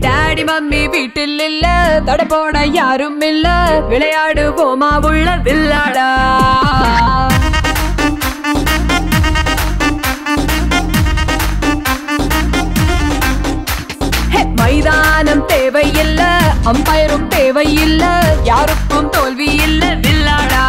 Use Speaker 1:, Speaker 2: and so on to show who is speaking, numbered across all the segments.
Speaker 1: Daddy mummy வீட்டில் இல்ல தட போட யாரும் இல்ல விளையாடுவோமா உள்ள வில்லாடா. மைதானம் தேவையில்லை அம்பயரும் தேவையில்லை யாருக்கும் தோல்வி இல்லை வில்லாடா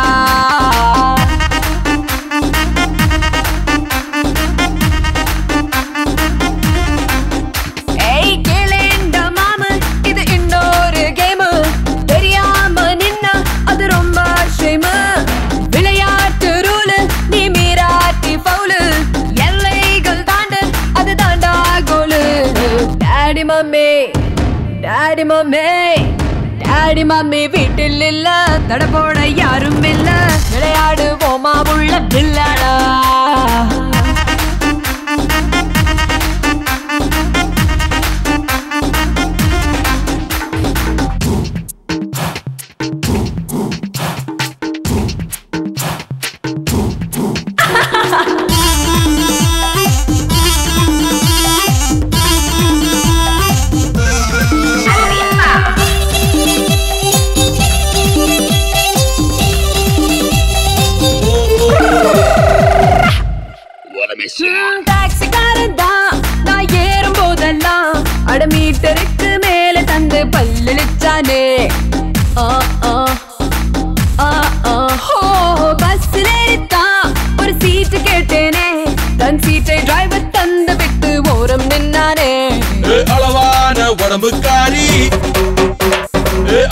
Speaker 1: டாடி மம்மி டாடி மாமி வீட்டில் இல்ல. தட போட யாரும் இல்ல. விளையாடுவோமா உள்ள பிள்ளை. ம், டாக்ஸிக்காரன் தான். நான் ஏறும் போதெல்லாம் அட மீட்டருக்கு மேல தந்து பல்லிச்சானே ஆ ஆ ஆ ஆ. ஹோ பஸ்ஸில் ஏறித்தான். ஒரு சீட்டு கேட்டேனே. தன் சீட்டை டிரைவர் தந்து விட்டு ஓரம் நின்னானே.
Speaker 2: அளவான உடம்புக்காரி.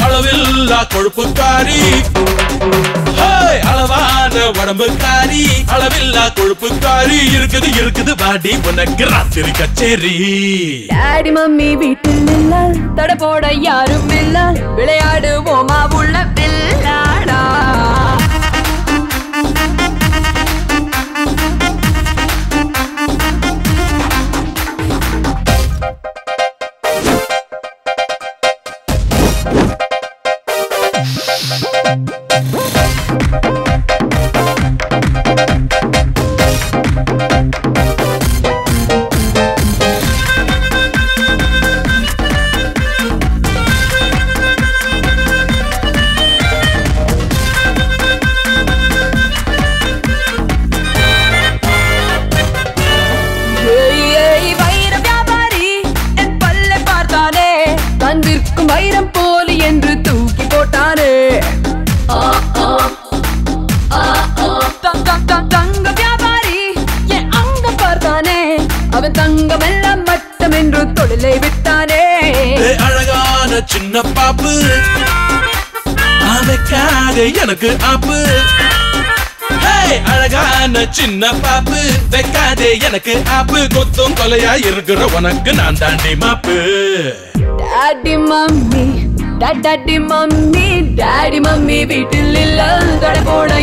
Speaker 2: அளவில்லா கொழுப்புக்காரி. அளவான உடம்புக்காரி அளவில்லா கொழுப்புக்காரி. இருக்குது இருக்குது பாடி உனக்கு ராத்திரி கச்சேரி.
Speaker 1: டாடி மம்மி வீட்டில் இல்ல தட போட யாரும் இல்ல விளையாடுவோம் Thank அவன் தங்கம் எல்லாம் மட்டம் என்று தொழிலை விட்டானே.
Speaker 2: அழகான சின்ன பாப்பு. அமைக்காத எனக்கு ஆப்பு. அழகான சின்ன பாப்பு. வைக்காதே எனக்கு ஆப்பு. கொத்தும் கொலையா இருக்கிற உனக்கு நான் தாண்டி மாப்பு.
Speaker 1: Daddy mummy. Daddy mummy. Daddy mummy வீட்டில் இல்ல. தட போட